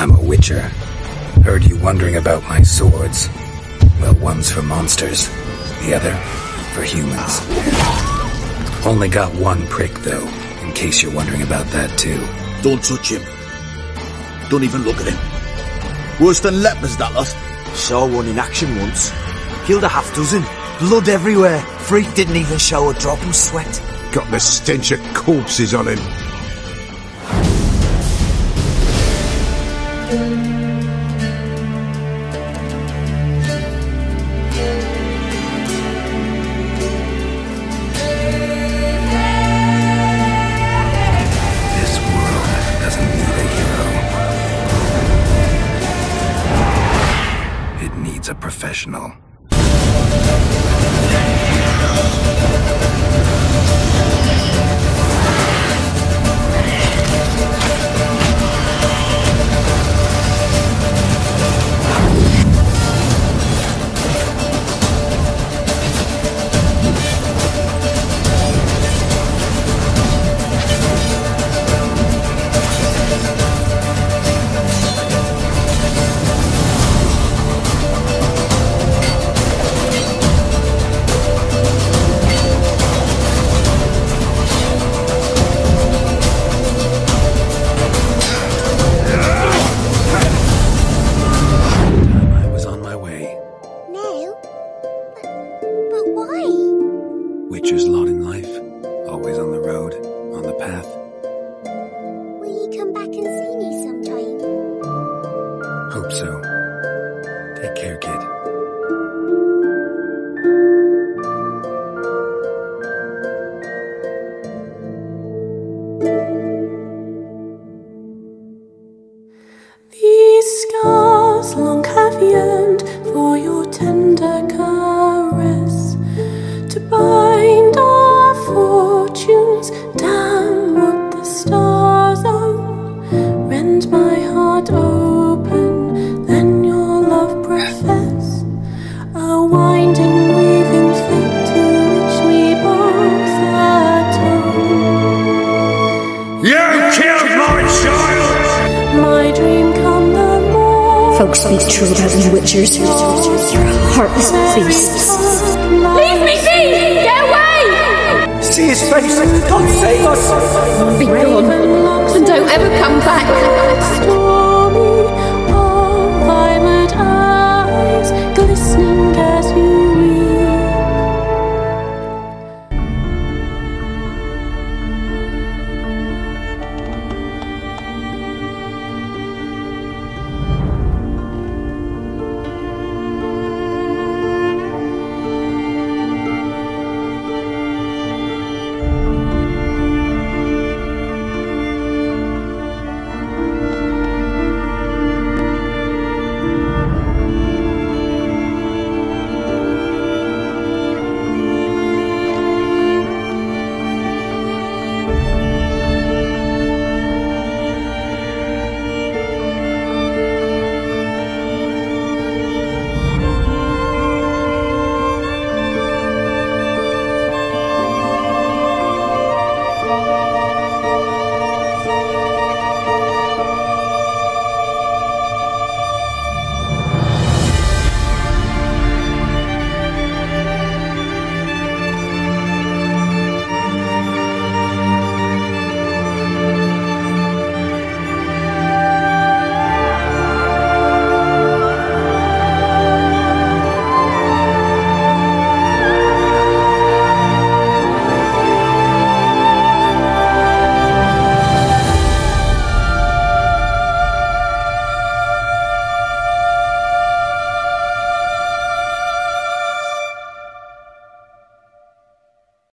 I'm a witcher. Heard you wondering about my swords. Well, one's for monsters, the other for humans. Only got one prick, though, in case you're wondering about that, too. Don't touch him. Don't even look at him. Worse than lepers, that lot. Saw one in action once. Killed a half dozen. Blood everywhere. Freak didn't even show a drop of sweat. Got the stench of corpses on him. Professional. Take care, kid. Folks speak true about you witchers. You're heartless beasts. Leave me be! Get away! See his face. God save us. Be gone, and don't ever come back. Story